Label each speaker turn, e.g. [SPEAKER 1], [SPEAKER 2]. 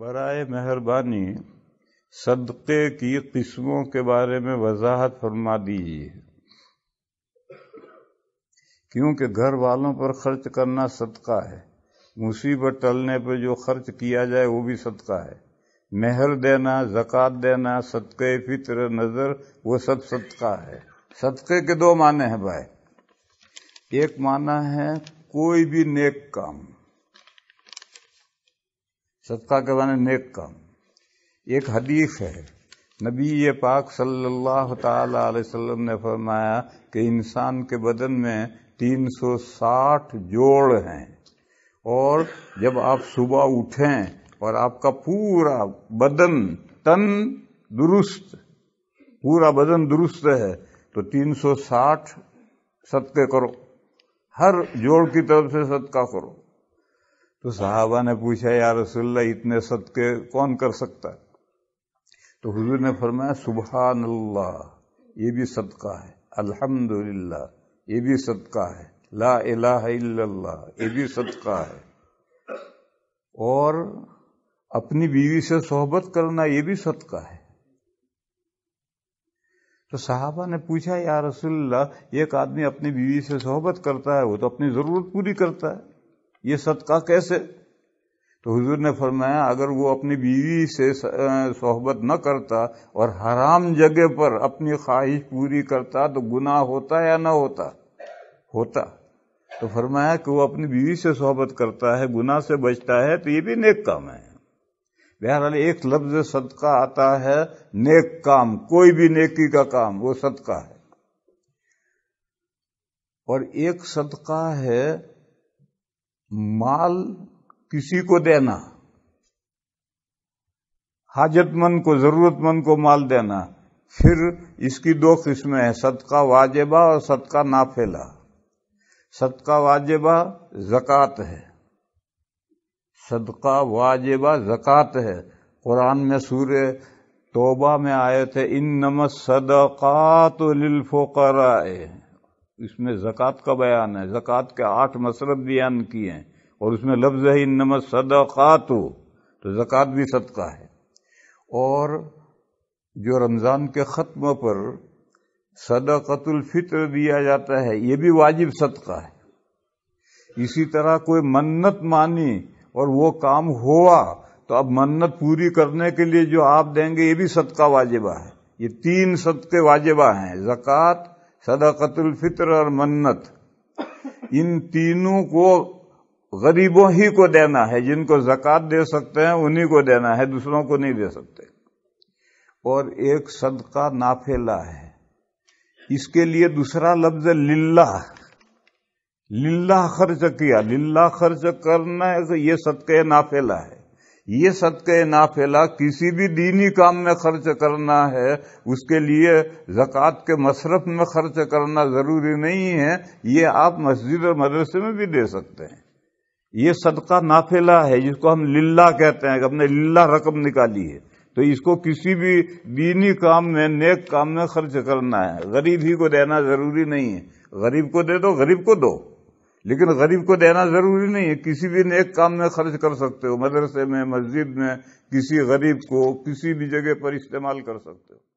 [SPEAKER 1] برائے مہربانی صدقے کی قسموں کے بارے میں وضاحت فرما دیجیے۔ کیونکہ گھر والوں پر خرچ کرنا صدقہ ہے۔ مصیبت ٹلنے پہ جو خرچ کیا جائے وہ بھی صدقہ ہے۔ مہر دینا، زکوٰۃ دینا، صدقے، فطر، نظر، وہ سب صدقہ ہے۔ صدقے کے دو معنی ہیں بھائی۔ ایک معنی ہے کوئی بھی نیک کام۔ صدقہ کے معنی نیک کام۔ ایک حدیث ہے۔ نبی پاک صلی اللہ تعالی علیہ وسلم نے فرمایا کہ انسان کے بدن میں تین سو ساٹھ جوڑ ہیں۔ اور جب آپ صبح اٹھیں اور آپ کا پورا بدن تن درست، پورا بدن درست ہے، تو تین سو ساٹھ صدقے کرو۔ ہر جوڑ کی طرف سے صدقہ کرو۔ تو صحابہ نے پوچھا، یا رسول اللہ، اتنے صدقے کون کر سکتا ہے؟ تو حضور نے فرمایا، سبحان اللہ، یہ بھی صدقہ ہے الحمد یہ بھی صدقہ ہے، لا الہ الا اللہ، یہ بھی صدقہ ہے۔ اور اپنی بیوی سے صحبت کرنا یہ بھی صدقہ ہے۔ تو صحابہ نے پوچھا، یا رسول اللہ، ایک آدمی اپنی بیوی سے صحبت کرتا ہے، وہ تو اپنی ضرورت پوری کرتا ہے؟ یہ صدقہ کیسے؟ تو حضور نے فرمایا، اگر وہ اپنی بیوی سے صحبت نہ کرتا اور حرام جگہ پر اپنی خواہش پوری کرتا تو گناہ ہوتا یا نہ ہوتا؟ ہوتا۔ تو فرمایا کہ وہ اپنی بیوی سے صحبت کرتا ہے، گناہ سے بچتا ہے، تو یہ بھی نیک کام ہے۔ بہرحال ایک لفظ صدقہ آتا ہے، نیک کام، کوئی بھی نیکی کا کام، وہ صدقہ ہے۔ اور ایک صدقہ ہے مال کسی کو دینا حاجت مند کو ضرورت مند کو مال دینا، پھر اس کی دو قسمیں ہیں، صدقہ واجبہ اور صدقہ نافیلا صدقہ واجبہ زکوٰۃ ہے۔ صدقہ واجبہ زکوٰۃ ہے۔ قرآن میں سورہ توبہ میں آئے تھے ان نمت صدقات للفقراء۔ اس میں زکوٰۃ کا بیان ہے، زکوٰۃ کے آٹھ مسرت بیان کیے ہیں، اور اس میں لفظ ہے نمت صدقات، تو زکوٰۃ بھی صدقہ ہے۔ اور جو رمضان کے ختم پر صدقت الفطر دیا جاتا ہے، یہ بھی واجب صدقہ ہے۔ اسی طرح کوئی منت مانی اور وہ کام ہوا تو اب منت پوری کرنے کے لیے جو آپ دیں گے، یہ بھی صدقہ واجبہ ہے۔ یہ تین صدقے واجبہ ہیں، زکوٰۃ صدقت الفطر اور منت، ان تینوں کو غریبوں ہی کو دینا ہے، جن کو زکوٰۃ دے سکتے ہیں، انہی کو دینا ہے، دوسروں کو نہیں دے سکتے۔ اور ایک صدقہ نافیلا ہے۔ اس کے لیے دوسرا لفظ للہ۔ للہ خرچ کیا۔ للہ خرچ کرنا ہے، یہ صدقہ نافیلا ہے۔ یہ صدقہ نافیلا کسی بھی دینی کام میں خرچ کرنا ہے، اس کے لیے زکوٰۃ کے مصرف میں خرچ کرنا ضروری نہیں ہے، یہ آپ مسجد اور مدرسے میں بھی دے سکتے ہیں۔ یہ صدقہ نافلہ ہے، جس کو ہم للہ کہتے ہیں کہ ہم نے للہ رقم نکالی ہے۔ تو اس کو کسی بھی دینی کام میں، نیک کام میں خرچ کرنا ہے۔ غریب ہی کو دینا ضروری نہیں ہے۔ غریب کو دے دو، غریب کو دو۔ لیکن غریب کو دینا ضروری نہیں ہے۔ کسی بھی نیک کام میں خرچ کر سکتے ہو، مدرسے میں، مسجد میں، کسی غریب کو کسی بھی جگہ پر استعمال کر سکتے ہو۔